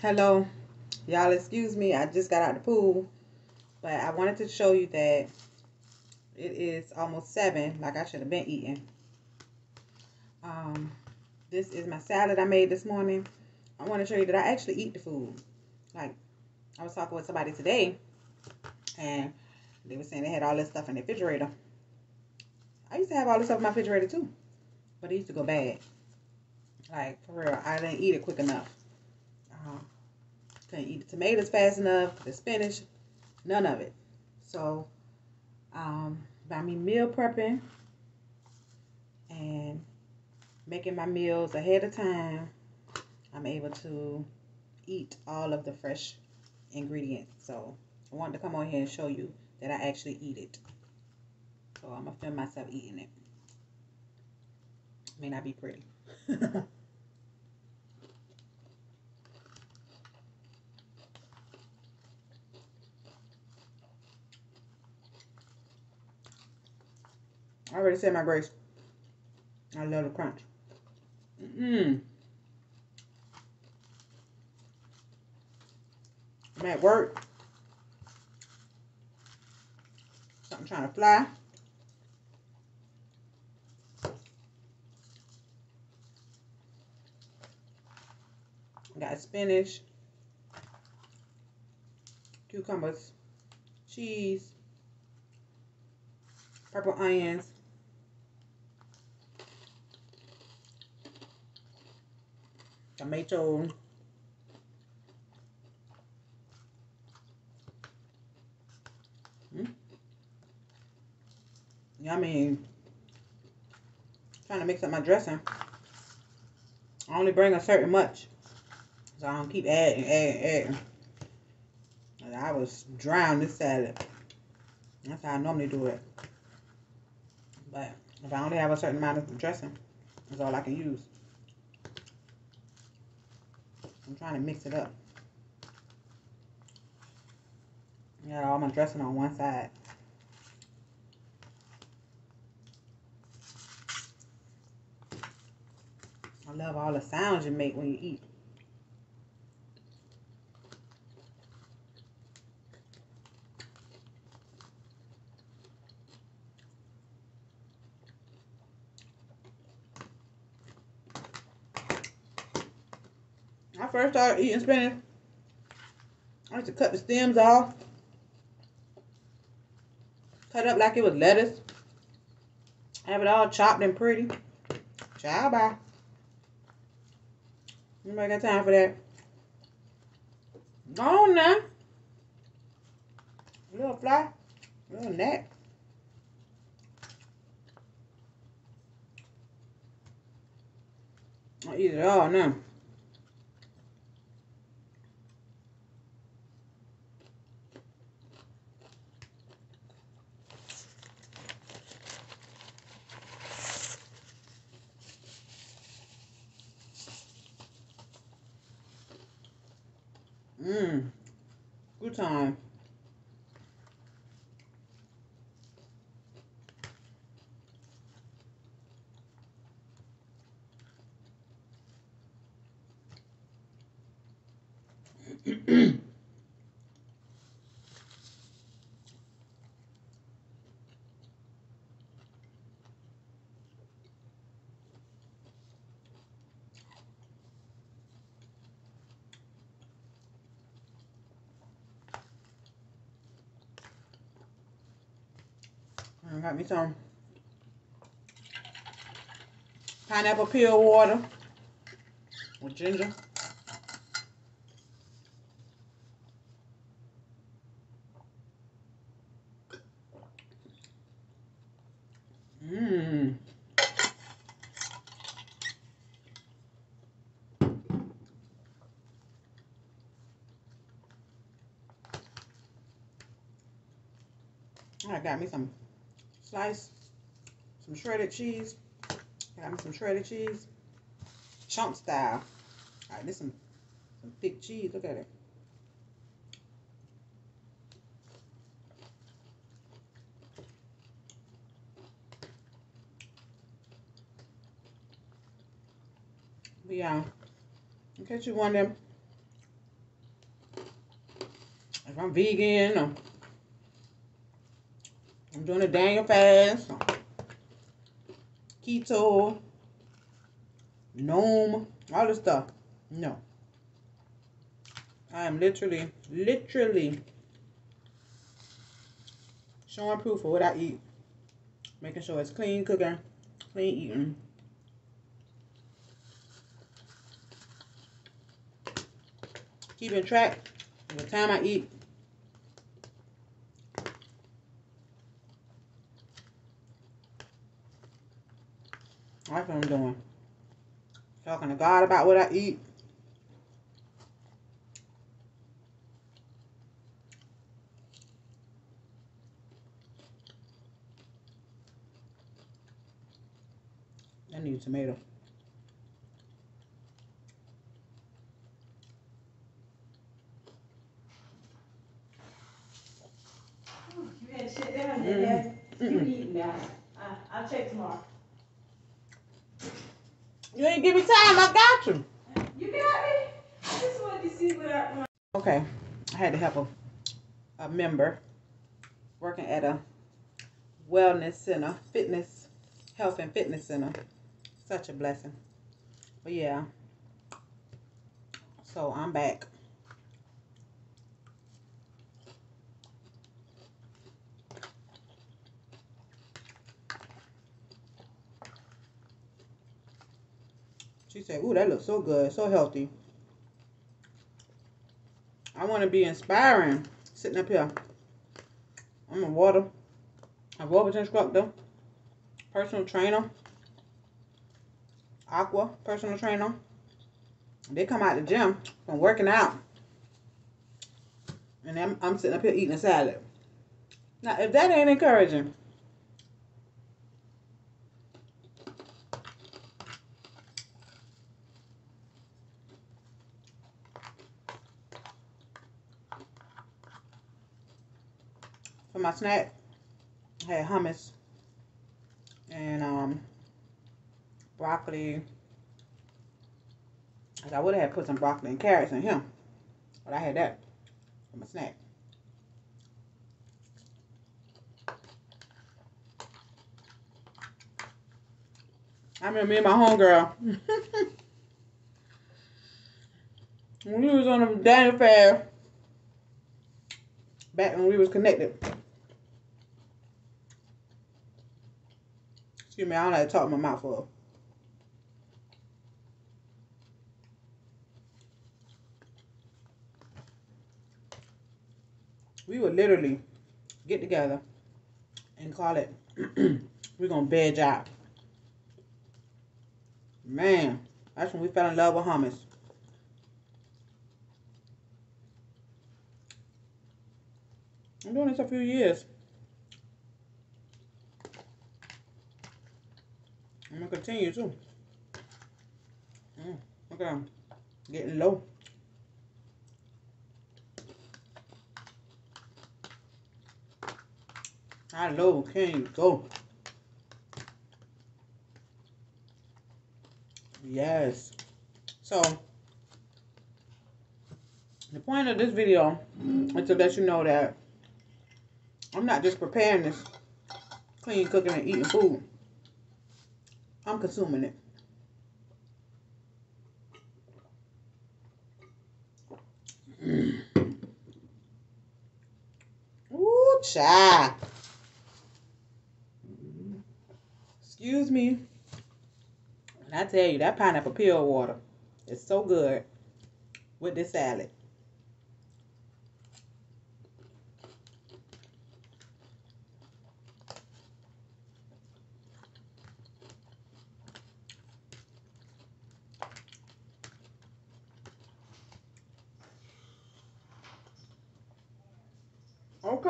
Hello. Y'all excuse me. I just got out the pool. But I wanted to show you that it is almost 7. Like I should have been eating. Um, This is my salad I made this morning. I want to show you that I actually eat the food. Like, I was talking with somebody today. And they were saying they had all this stuff in the refrigerator. I used to have all this stuff in my refrigerator too. But it used to go bad. Like, for real. I didn't eat it quick enough. Couldn't eat the tomatoes fast enough, the spinach, none of it. So, um, by me meal prepping and making my meals ahead of time, I'm able to eat all of the fresh ingredients. So, I wanted to come on here and show you that I actually eat it. So, I'm going to film myself eating it. May not be pretty. I already said my grace. I love the crunch. Mmm. I'm at work. Something trying to fly. Got spinach, cucumbers, cheese, purple onions, tomato, mm. yummy. Trying to mix up my dressing. I only bring a certain much. So I don't keep adding, adding, adding. And I was drowned this salad. That's how I normally do it. But if I only have a certain amount of dressing, that's all I can use. I'm trying to mix it up. Got all my dressing on one side. I love all the sounds you make when you eat. I first started eating spinach, I used to cut the stems off. Cut up like it was lettuce. Have it all chopped and pretty. Ciao, bye. Nobody got time for that. Go on now. Little fly. Little gnat. I eat it all now. Mmm. Good time. I got me some pineapple peel water with ginger. Mmm. I got me some slice, some shredded cheese. Got me some shredded cheese. Chunk style. Alright, this some some thick cheese. Look at it. But yeah, in case you wonder, if I'm vegan or I'm doing a Daniel fast, keto, gnome, all this stuff. No. I am literally, literally showing proof of what I eat. Making sure it's clean cooking, clean eating. Keeping track of the time I eat. That's what I'm doing. Talking to God about what I eat. I need a tomato. You had shit down Mm. there. You Mm-mm. eating now. I, I'll check tomorrow. You ain't give me time. I got you. You got me? I just wanted to see what I. What Okay. I had to help a, a member working at a wellness center, fitness, health and fitness center. Such a blessing. But yeah. So I'm back. She said, Ooh, that looks so good, so healthy. I want to be inspiring sitting up here. I'm a water, a aerobics instructor, personal trainer, aqua personal trainer. They come out the gym from working out. And I'm, I'm sitting up here eating a salad. Now, if that ain't encouraging, for my snack, I had hummus and um, broccoli. I would have put some broccoli and carrots in him, but I had that for my snack. I remember me and my homegirl. when we was on the Daniel Fast, back when we was connected. Excuse me, I don't like to talk my mouth full. We would literally get together and call it we're gonna veg out. Man, that's when we fell in love with hummus. I'm doing this a few years. I'm gonna continue too. Mm, look at them getting low. How low can you go? Yes. So, the point of this video is to let you know that I'm not just preparing this clean cooking and eating food. I'm consuming it. Mm. Ooh, child. Excuse me. And I tell you, that pineapple peel water is so good with this salad.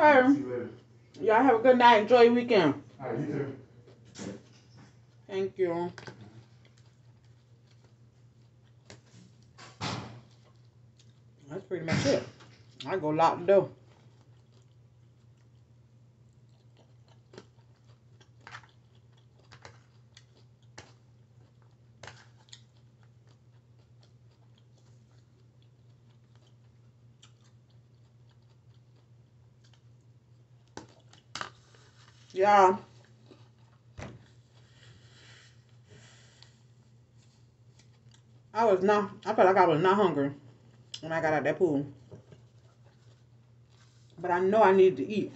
Okay. You later. Y'all have a good night. Enjoy your weekend. All right, you too. Thank you. That's pretty much it. I go lock the door. Yeah. I was not, I felt like I was not hungry when I got out that pool. But I know I needed to eat.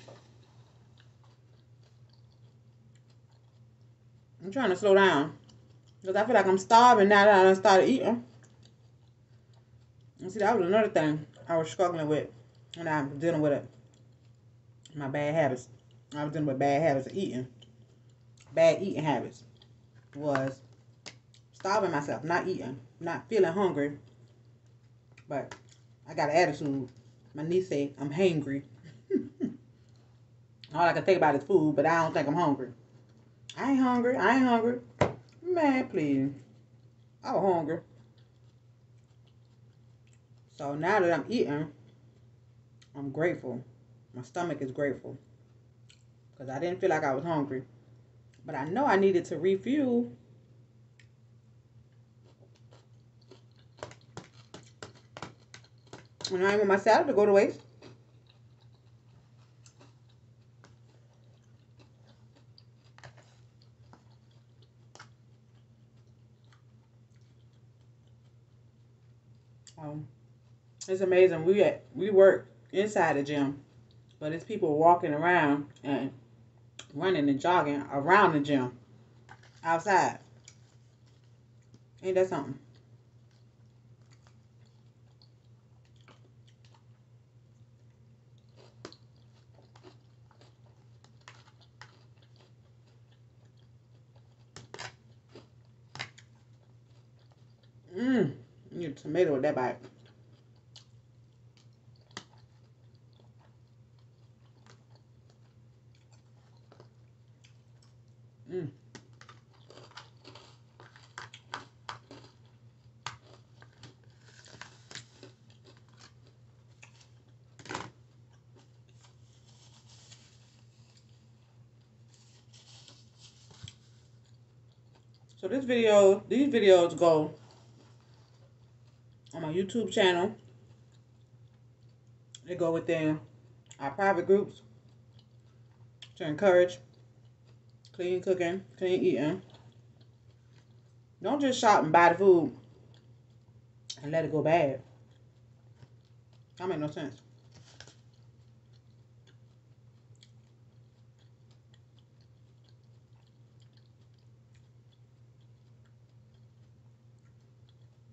I'm trying to slow down. Because I feel like I'm starving now that I started eating. And see, that was another thing I was struggling with when I was dealing with it. My bad habits. I was dealing with bad habits of eating. Bad eating habits was starving myself, not eating, not feeling hungry. But I got an attitude. My niece say I'm hangry. All I can think about is food, but I don't think I'm hungry. I ain't hungry. I ain't hungry. Man, please. I was hungry. So now that I'm eating, I'm grateful. My stomach is grateful. Because I didn't feel like I was hungry. But I know I needed to refuel. And I want my salad to go to waste. Um, it's amazing. We at, we work inside the gym, but it's people walking around and running and jogging around the gym outside. Ain't that something? Mmm. A tomato with that bite. Mmm. So this video, these videos go on my YouTube channel. They go within our private groups to encourage clean cooking, clean eating. Don't just shop and buy the food and let it go bad. That make no sense.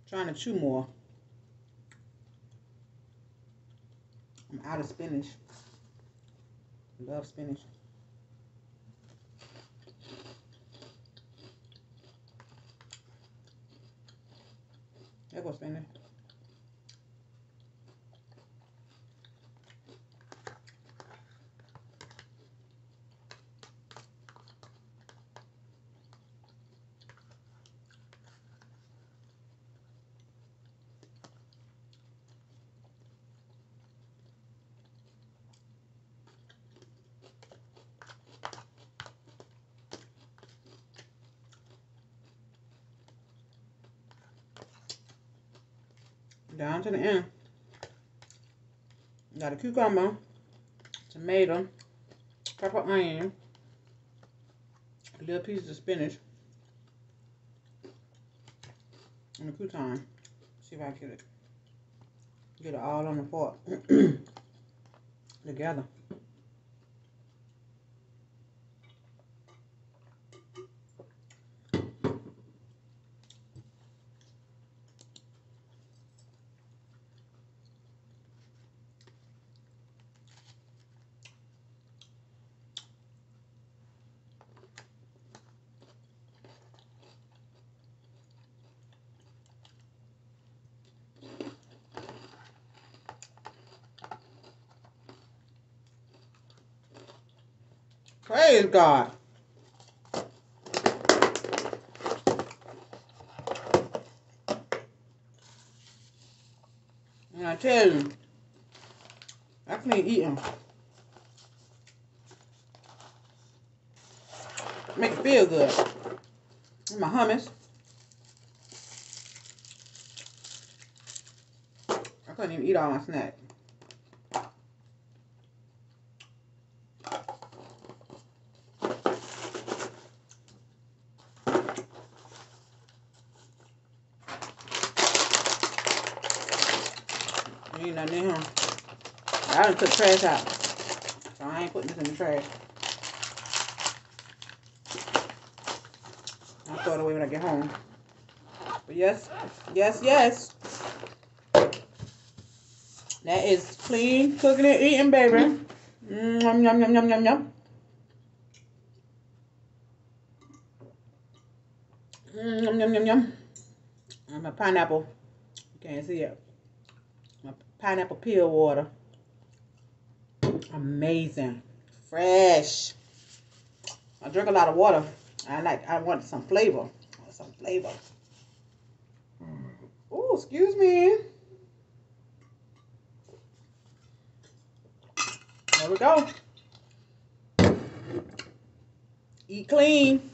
Trying to chew more. I'm out of spinach. Love spinach. There goes down to the end. Got a cucumber, tomato, pepper onion, a little piece of spinach, and a crouton. See if I can get it. Get it all on the fork together. Praise God. And I tell you, I can't eat them. Make it feel good. And my hummus. I couldn't even eat all my snack. Ain't nothing in here. I done took trash out. So I ain't putting this in the trash. I'll throw it away when I get home. But yes, yes, yes. That is clean cooking and eating, baby. Mm, yum, yum, yum, yum, yum, yum. Mm, yum, yum, yum, yum. And my pineapple. You can't see it. Pineapple peel water. Amazing. Fresh. I drink a lot of water. I like I want some flavor. I want some flavor. Oh, excuse me. There we go. Eat clean.